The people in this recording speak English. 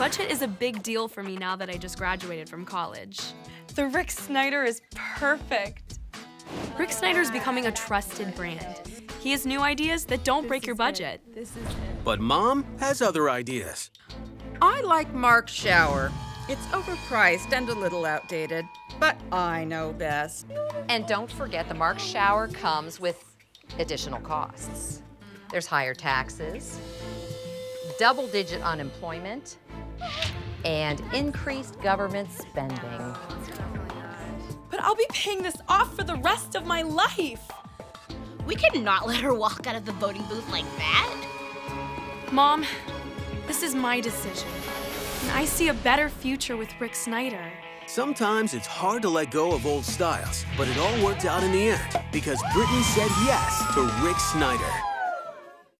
Budget is a big deal for me now that I just graduated from college. The Rick Snyder is perfect. Rick Snyder is becoming a trusted brand. He has new ideas that don't break your budget. This is it. But Mom has other ideas. I like Mark Schauer. It's overpriced and a little outdated, but I know best. And don't forget the Mark Schauer comes with additional costs. There's higher taxes, double digit unemployment, and increased government spending. But I'll be paying this off for the rest of my life. We cannot let her walk out of the voting booth like that. Mom, this is my decision. And I see a better future with Rick Snyder. Sometimes it's hard to let go of old styles, but it all worked out in the end because Brittany said yes to Rick Snyder.